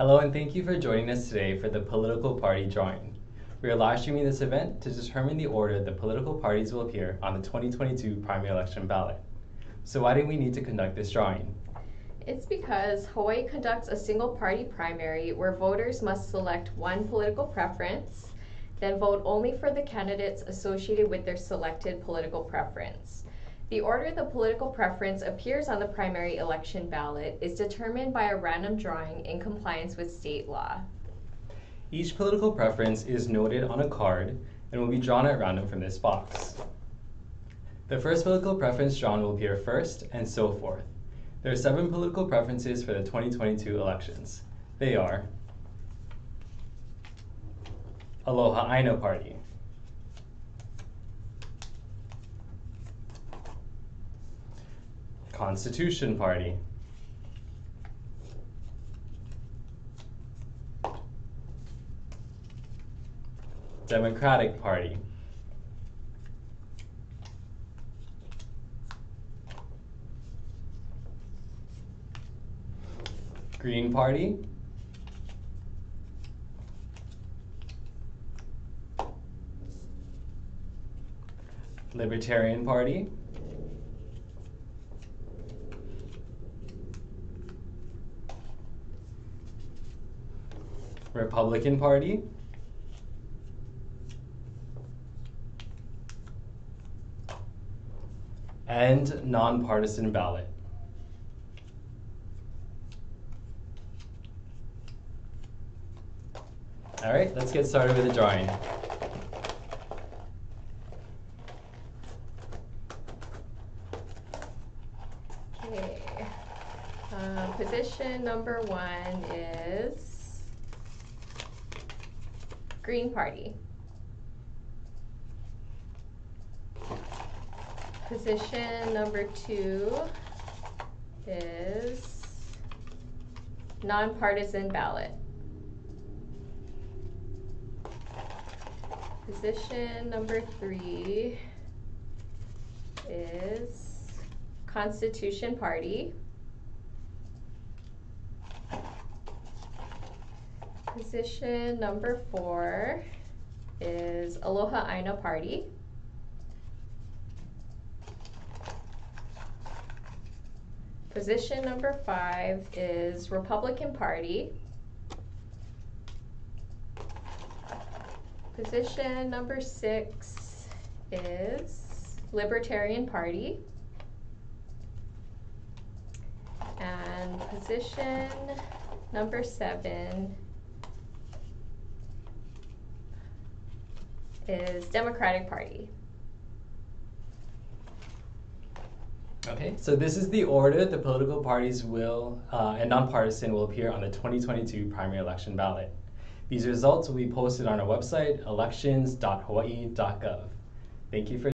Hello and thank you for joining us today for the political party drawing. We are live streaming this event to determine the order the political parties will appear on the 2022 primary election ballot. So why do we need to conduct this drawing? It's because Hawaii conducts a single party primary where voters must select one political preference, then vote only for the candidates associated with their selected political preference. The order the political preference appears on the primary election ballot is determined by a random drawing in compliance with state law. Each political preference is noted on a card and will be drawn at random from this box. The first political preference drawn will appear first, and so forth. There are seven political preferences for the 2022 elections. They are Aloha Aina Party, Constitution Party, Democratic Party, Green Party, Libertarian Party, Republican Party, and nonpartisan ballot. All right, let's get started with the drawing. Okay. Um, position number one is Green Party. Position number two is nonpartisan ballot. Position number three is Constitution Party. Position number four is Aloha Aina Party. Position number five is Republican Party. Position number six is Libertarian Party. And position number seven is Democratic Party. Okay, so this is the order the political parties will uh, and nonpartisan will appear on the 2022 primary election ballot. These results will be posted on our website, elections.hawaii.gov. Thank you for